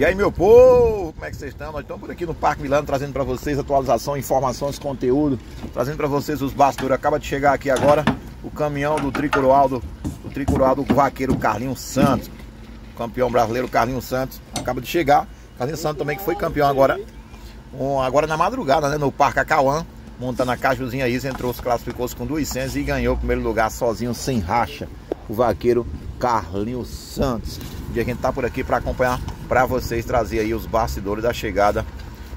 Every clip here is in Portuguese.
E aí, meu povo, como é que vocês estão? Nós estamos por aqui no Parque Milano trazendo para vocês atualização, informações, conteúdo, trazendo para vocês os bastidores. Acaba de chegar aqui agora o caminhão do Tricoroal do, do Tricoroal do vaqueiro Carlinhos Santos, campeão brasileiro Carlinhos Santos, acaba de chegar. Carlinhos Santos também que foi campeão agora, um, agora na madrugada, né, no Parque Acauã, montando a cajuzinha Isa, entrou, se classificou -se com 200 e ganhou o primeiro lugar sozinho, sem racha, o vaqueiro Carlinhos Santos. Um dia a gente tá por aqui para acompanhar para vocês trazer aí os bastidores da chegada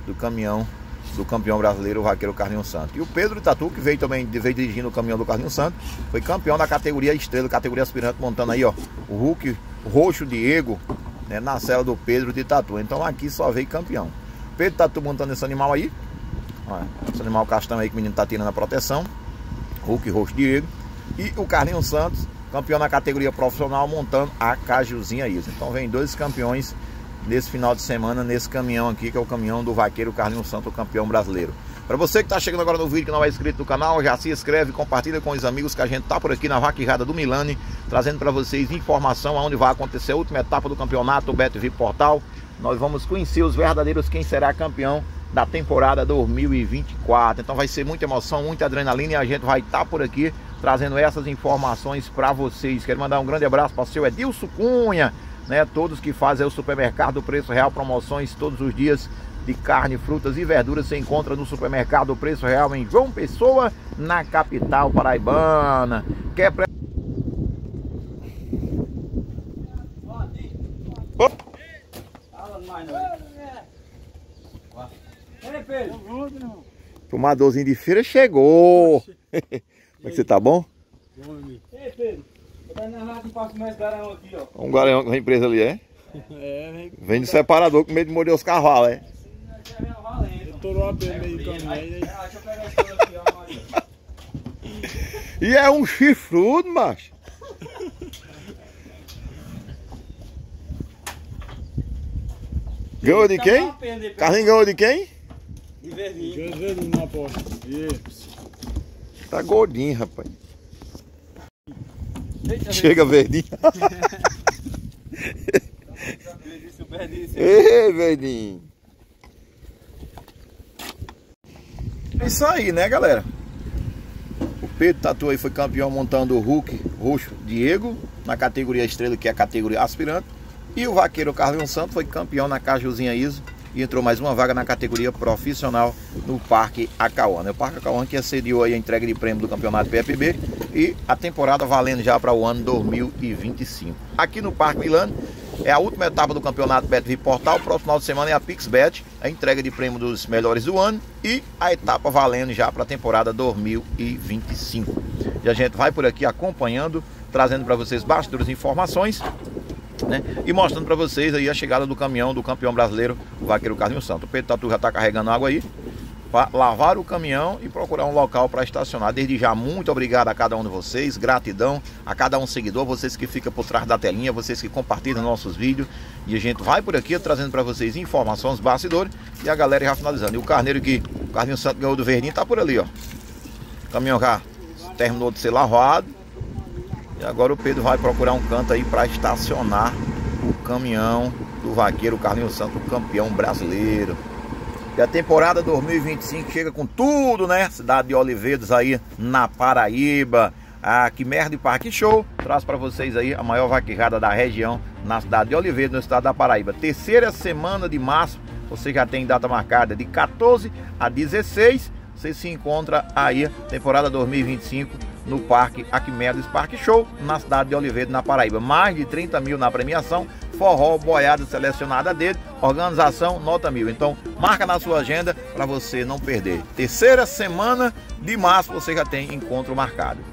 do caminhão do campeão brasileiro, o vaqueiro Carlinhos Santos. E o Pedro Tatu, que veio também veio dirigindo o caminhão do Carlinhos Santos, foi campeão da categoria estrela, categoria aspirante, montando aí, ó, o Hulk Roxo Diego, né, na cela do Pedro de Tatu. Então aqui só veio campeão. Pedro Tatu montando esse animal aí, esse animal castanho aí que o menino tá tirando a proteção, Hulk Roxo Diego, e o Carlinhos Santos, campeão na categoria profissional, montando a Cajuzinha Isa. Então vem dois campeões nesse final de semana, nesse caminhão aqui, que é o caminhão do vaqueiro Carlinhos Santo, campeão brasileiro. Para você que está chegando agora no vídeo que não é inscrito no canal, já se inscreve, compartilha com os amigos que a gente tá por aqui na vaquejada do Milani, trazendo para vocês informação aonde vai acontecer a última etapa do campeonato, o BetV Portal. Nós vamos conhecer os verdadeiros quem será campeão da temporada 2024. Então vai ser muita emoção, muita adrenalina e a gente vai estar tá por aqui trazendo essas informações para vocês. Quero mandar um grande abraço para o seu Edilson Cunha, né? Todos que fazem o supermercado Preço Real, promoções todos os dias de carne, frutas e verduras você encontra no supermercado Preço Real em João Pessoa, na capital paraibana. Quer pre... Fumadorzinho de feira chegou. Como é que você tá bom? Ei, Pedro. Um garanhão da empresa ali, é? É, vem. Vem de separador com medo de morder os cavalos, é? Estourou a meio caminho E é um chifrudo, macho. Ganhou de quem? Carlinhos ganhou de quem? De verdinho. De verdinho na porta. Tá gordinho, rapaz. Chega verdinho. Ei, verdinho. É isso aí, né, galera? O Pedro Tatu aí foi campeão montando o Hulk roxo Diego na categoria estrela, que é a categoria aspirante. E o vaqueiro Carlinhos Santos foi campeão na Cajuzinha ISO e entrou mais uma vaga na categoria profissional no Parque Acauã. Né? O Parque Acauã que aí a entrega de prêmio do campeonato PFB e a temporada valendo já para o ano 2025. Aqui no Parque Milano é a última etapa do campeonato BetV Portal. O próximo final de semana é a PixBet, a entrega de prêmio dos melhores do ano e a etapa valendo já para a temporada 2025. E a gente vai por aqui acompanhando, trazendo para vocês bastidores informações né? E mostrando para vocês aí a chegada do caminhão do campeão brasileiro, o vaqueiro Carlinhos Santo. O Pedro Tatu já está carregando água aí para lavar o caminhão e procurar um local para estacionar. Desde já, muito obrigado a cada um de vocês, gratidão a cada um seguidor, vocês que ficam por trás da telinha, vocês que compartilham nossos vídeos. E a gente vai por aqui trazendo para vocês informações, bastidores e a galera já finalizando. E o carneiro que o Carlinhos Santo ganhou do Verdinho tá por ali, ó. O caminhão já terminou de ser lavado e agora o Pedro vai procurar um canto aí para estacionar o caminhão do vaqueiro Carlinhos Santos, campeão brasileiro. E a temporada 2025 chega com tudo, né? Cidade de Oliveiras aí na Paraíba. A Quimer Parque Show traz para vocês aí a maior vaquejada da região na cidade de Oliveira, no estado da Paraíba. Terceira semana de março, você já tem data marcada de 14 a 16. Você se encontra aí, temporada 2025 no Parque Arquimedes Parque Show, na cidade de Oliveira, na Paraíba. Mais de 30 mil na premiação, forró, boiada selecionada dele, organização nota mil. Então, marca na sua agenda para você não perder. Terceira semana de março você já tem encontro marcado.